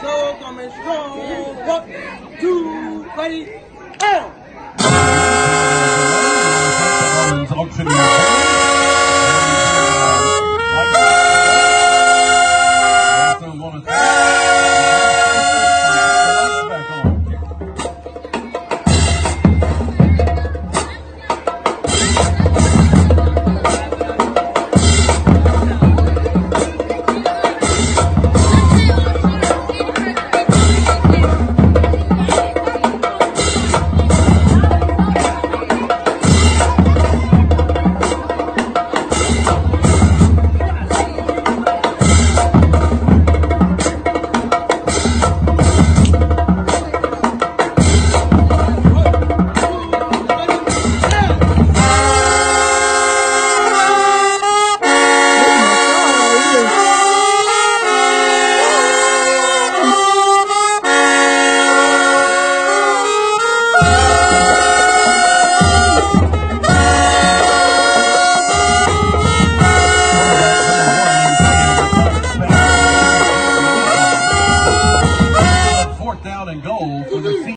So coming strong. One, two, three, and. Out and goal for the mm-hmm.